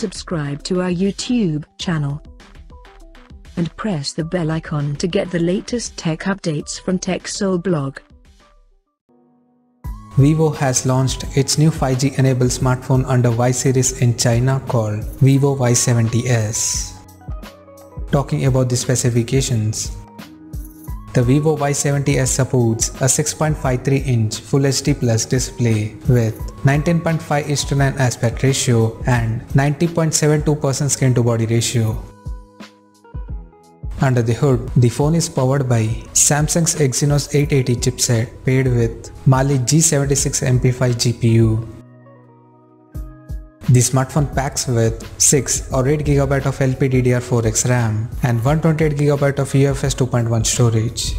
subscribe to our YouTube channel and press the bell icon to get the latest tech updates from TechSole blog. Vivo has launched its new 5G enabled smartphone under Y series in China called Vivo Y70s. Talking about the specifications, the Vivo Y70s supports a 6.53-inch Full HD Plus display with 19.5 9 aspect ratio and 90.72% skin to body ratio. Under the hood, the phone is powered by Samsung's Exynos 880 chipset paired with Mali G76 MP5 GPU. The smartphone packs with 6 or 8GB of LPDDR4X RAM and 128GB of UFS 2.1 storage.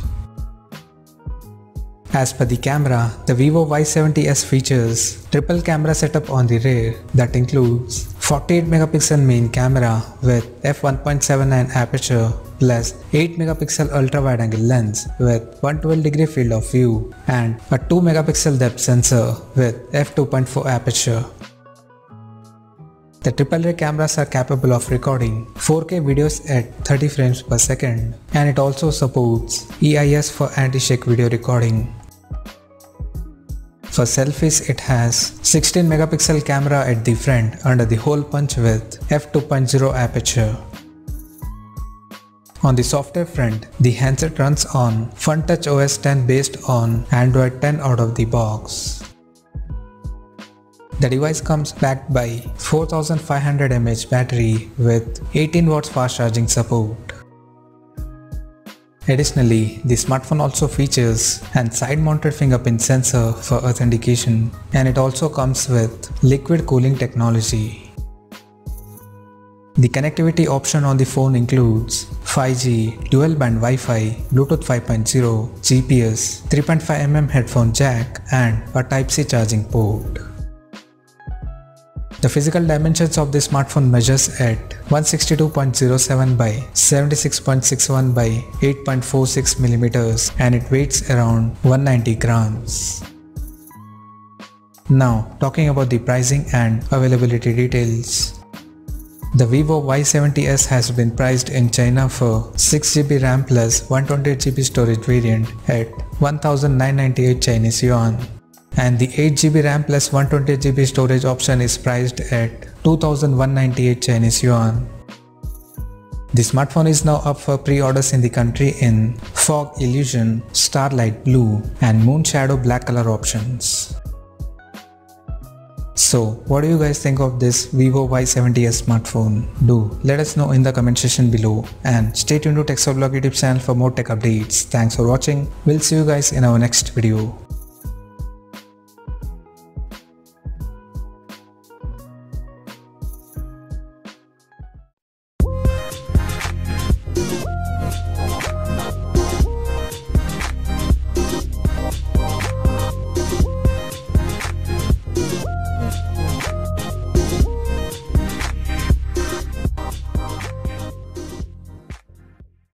As per the camera, the Vivo Y70s features triple camera setup on the rear that includes 48 megapixel main camera with f1.79 aperture plus 8 megapixel ultra wide angle lens with 112 degree field of view and a 2 megapixel depth sensor with f2.4 aperture. The AAA cameras are capable of recording 4K videos at 30 frames per second and it also supports EIS for anti-shake video recording. For selfies it has 16 megapixel camera at the front under the hole punch with f2.0 aperture. On the software front, the handset runs on FunTouch OS 10 based on Android 10 out of the box. The device comes backed by 4500 mAh battery with 18 watts fast charging support. Additionally, the smartphone also features an side-mounted fingerprint sensor for authentication and it also comes with liquid cooling technology. The connectivity option on the phone includes 5G, dual band Wi-Fi, Bluetooth 5.0, GPS, 3.5mm headphone jack and a Type-C charging port. The physical dimensions of the smartphone measures at 162.07 by 76.61 by 8.46 millimeters and it weighs around 190 grams. Now talking about the pricing and availability details. The Vivo Y70s has been priced in China for 6GB RAM plus 128GB storage variant at 1998 Chinese yuan and the 8GB RAM plus 128GB storage option is priced at 2198 Chinese yuan. The smartphone is now up for pre-orders in the country in Fog Illusion, Starlight Blue and Moon Shadow black color options. So what do you guys think of this Vivo Y70s smartphone? Do let us know in the comment section below and stay tuned to TechSoleBlog YouTube channel for more tech updates. Thanks for watching. We'll see you guys in our next video.